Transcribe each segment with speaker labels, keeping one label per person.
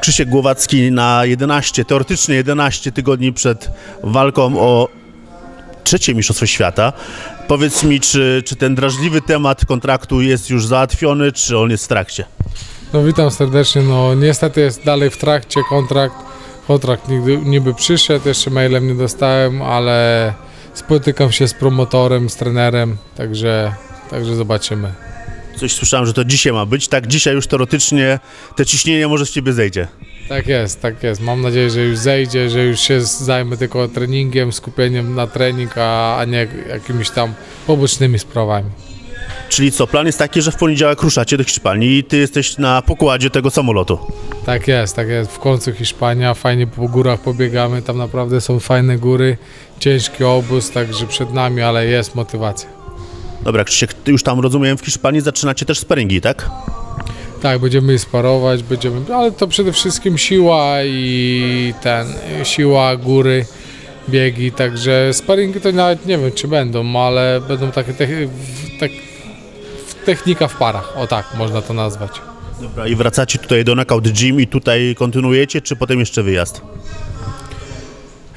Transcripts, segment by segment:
Speaker 1: Krzysiek Głowacki na 11, teoretycznie 11 tygodni przed walką o trzecie Mistrzostwo Świata. Powiedz mi, czy, czy ten drażliwy temat kontraktu jest już załatwiony, czy on jest w trakcie?
Speaker 2: No witam serdecznie, no niestety jest dalej w trakcie kontrakt. Kontrakt nigdy, niby przyszedł, jeszcze mailem nie dostałem, ale spotykam się z promotorem, z trenerem, także, także zobaczymy.
Speaker 1: Coś słyszałem, że to dzisiaj ma być, tak? Dzisiaj już teoretycznie te ciśnienie może z Ciebie zejdzie.
Speaker 2: Tak jest, tak jest. Mam nadzieję, że już zejdzie, że już się zajmę tylko treningiem, skupieniem na trening, a, a nie jakimiś tam pobocznymi sprawami.
Speaker 1: Czyli co, plan jest taki, że w poniedziałek ruszacie do Hiszpanii i Ty jesteś na pokładzie tego samolotu.
Speaker 2: Tak jest, tak jest. W końcu Hiszpania, fajnie po górach pobiegamy, tam naprawdę są fajne góry, ciężki obóz, także przed nami, ale jest motywacja.
Speaker 1: Dobra, Krzysiek, Ty już tam rozumiem, w Hiszpanii zaczynacie też sparingi, tak?
Speaker 2: Tak, będziemy sparować, będziemy, ale to przede wszystkim siła i ten, siła góry, biegi, także sparingi to nawet nie wiem czy będą, ale będą takie tak, technika w parach, o tak można to nazwać.
Speaker 1: Dobra, i wracacie tutaj do Knockout Gym i tutaj kontynuujecie, czy potem jeszcze wyjazd?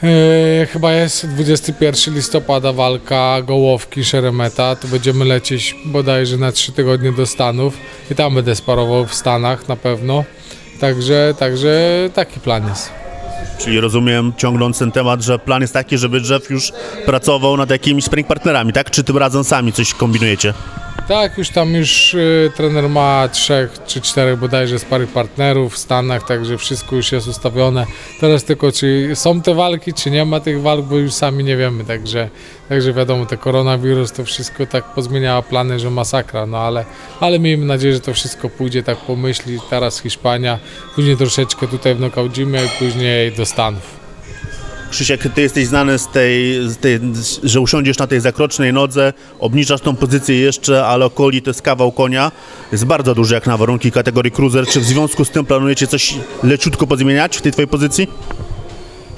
Speaker 2: Eee, chyba jest 21 listopada walka Gołowki Szeremeta. Tu będziemy lecieć bodajże na 3 tygodnie do Stanów i tam będę sparował w Stanach na pewno. Także, także taki plan jest.
Speaker 1: Czyli rozumiem, ciągnąc ten temat, że plan jest taki, żeby Jeff już pracował nad jakimiś sparring partnerami, tak? Czy tym razem sami coś kombinujecie?
Speaker 2: Tak, już tam już y, trener ma trzech czy czterech bodajże sparych partnerów w Stanach, także wszystko już jest ustawione. Teraz tylko czy są te walki, czy nie ma tych walk, bo już sami nie wiemy, także, także wiadomo, te koronawirus to wszystko tak pozmieniało plany, że masakra, no ale, ale miejmy nadzieję, że to wszystko pójdzie tak po myśli, teraz Hiszpania, później troszeczkę tutaj w Knockout później do Stanów.
Speaker 1: Krzysiek, ty jesteś znany z tej, z tej, że usiądziesz na tej zakrocznej nodze, obniżasz tą pozycję jeszcze, ale okoli to jest kawał konia. Jest bardzo duży jak na warunki kategorii cruiser. Czy w związku z tym planujecie coś leciutko pozmieniać w tej twojej pozycji?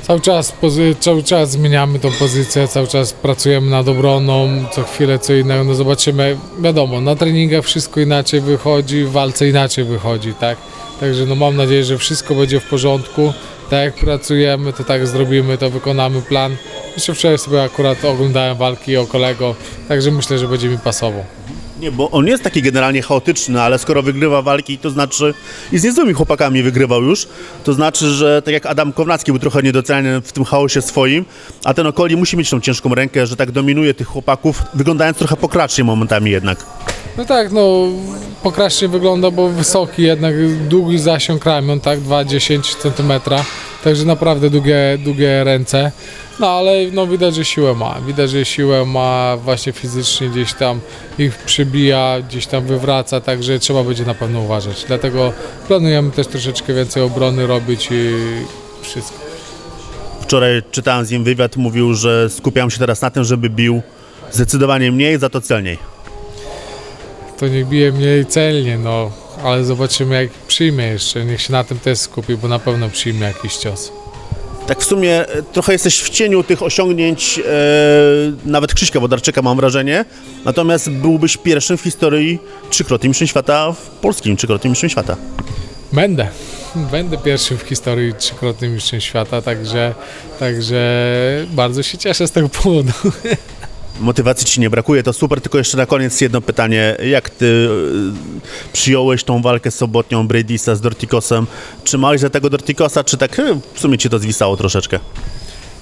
Speaker 2: Cały czas, cały czas zmieniamy tą pozycję, cały czas pracujemy nad obroną, co chwilę co innego, no zobaczymy, wiadomo, na treningach wszystko inaczej wychodzi, w walce inaczej wychodzi, tak? Także no mam nadzieję, że wszystko będzie w porządku, tak jak pracujemy, to tak zrobimy, to wykonamy plan. Jeszcze wczoraj sobie akurat oglądałem walki o kolego, także myślę, że będzie mi pasował.
Speaker 1: Nie, bo on jest taki generalnie chaotyczny, ale skoro wygrywa walki, to znaczy i z niezłymi chłopakami wygrywał już, to znaczy, że tak jak Adam Kownacki był trochę niedoceniany w tym chaosie swoim, a ten Okoli musi mieć tą ciężką rękę, że tak dominuje tych chłopaków, wyglądając trochę pokracznie momentami jednak.
Speaker 2: No tak, no pokracznie wygląda, bo wysoki jednak, długi zasięg ramion, tak, 2-10 cm, także naprawdę długie, długie ręce. No ale no widać, że siłę ma, widać, że siłę ma właśnie fizycznie gdzieś tam ich przybija, gdzieś tam wywraca, także trzeba będzie na pewno uważać. Dlatego planujemy też troszeczkę więcej obrony robić i wszystko.
Speaker 1: Wczoraj czytałem z nim wywiad, mówił, że skupiam się teraz na tym, żeby bił zdecydowanie mniej, za to celniej.
Speaker 2: To niech bije mniej celnie, no ale zobaczymy jak przyjmie jeszcze, niech się na tym też skupi, bo na pewno przyjmie jakiś cios.
Speaker 1: Tak w sumie e, trochę jesteś w cieniu tych osiągnięć e, nawet Krzyśka Wodarczyka mam wrażenie, natomiast byłbyś pierwszym w historii trzykrotnym mistrzem świata, w polskim trzykrotnym mistrzem świata.
Speaker 2: Będę. Będę pierwszym w historii trzykrotnym mistrzem świata, także, także bardzo się cieszę z tego powodu.
Speaker 1: Motywacji ci nie brakuje, to super, tylko jeszcze na koniec jedno pytanie. Jak ty e, przyjąłeś tą walkę sobotnią Bradisa z Dortikosem? Trzymałeś za tego Dortikosa, czy tak e, w sumie ci to zwisało troszeczkę?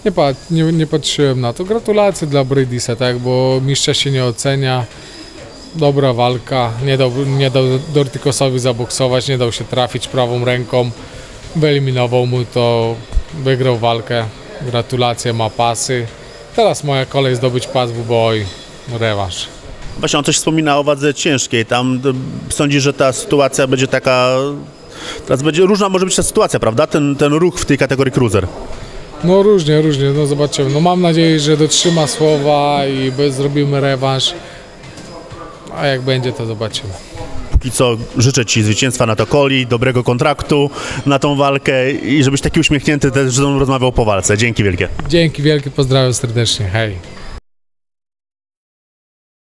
Speaker 2: Nie, pat, nie, nie patrzyłem na to. Gratulacje dla Bradisa, tak, bo mistrza się nie ocenia. Dobra walka, nie dał, nie dał zaboksować, nie dał się trafić prawą ręką. Wyeliminował mu to, wygrał walkę. Gratulacje, ma pasy. Teraz moja kolej zdobyć pas w boj, rewanż.
Speaker 1: Właśnie on coś wspomina o wadze ciężkiej. Tam e, sądzi, że ta sytuacja będzie taka. Teraz będzie różna może być ta sytuacja, prawda? Ten, ten ruch w tej kategorii cruiser.
Speaker 2: No różnie, różnie, no zobaczymy. No mam nadzieję, że dotrzyma słowa i zrobimy rewanż. A jak będzie, to zobaczymy.
Speaker 1: Póki co życzę Ci zwycięstwa na Tokoli, dobrego kontraktu na tą walkę i żebyś taki uśmiechnięty też ze mną rozmawiał po walce. Dzięki wielkie.
Speaker 2: Dzięki wielkie, pozdrawiam serdecznie, hej.